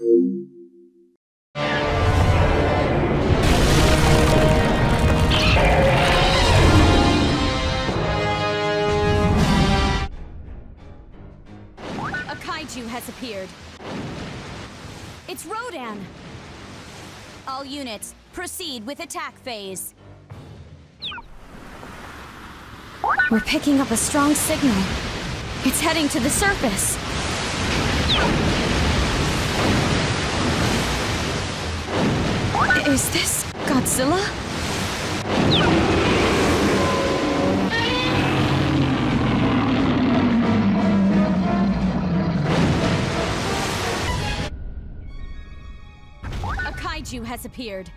A kaiju has appeared. It's Rodan! All units, proceed with attack phase. We're picking up a strong signal. It's heading to the surface. Is this Godzilla? A kaiju has appeared.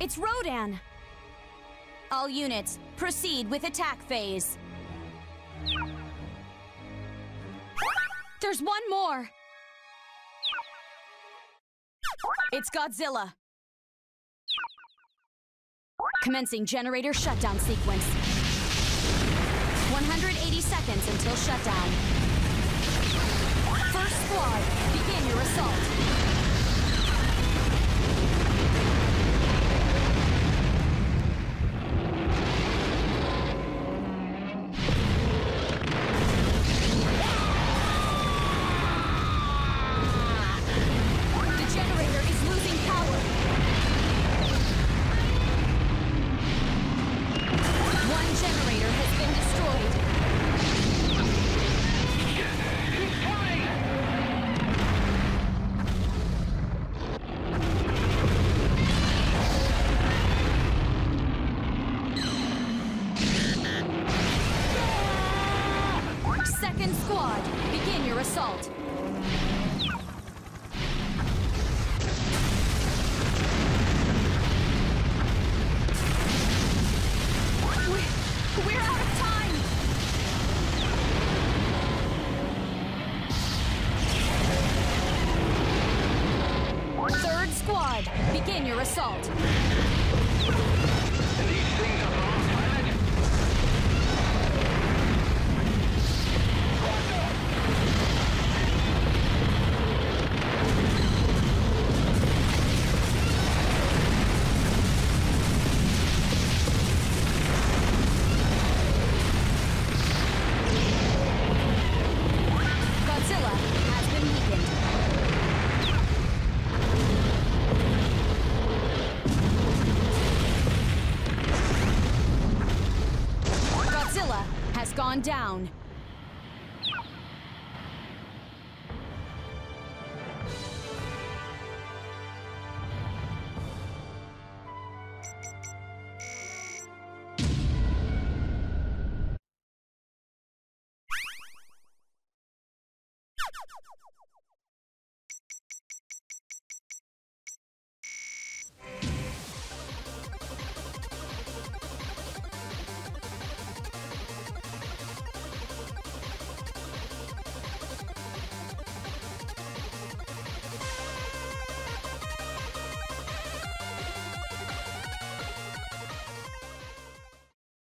It's Rodan! All units, proceed with attack phase. There's one more! It's Godzilla! Commencing generator shutdown sequence. 180 seconds until shutdown. First squad, begin your assault. Second squad, begin your assault. We- We're out of time! Third squad, begin your assault. Gone down.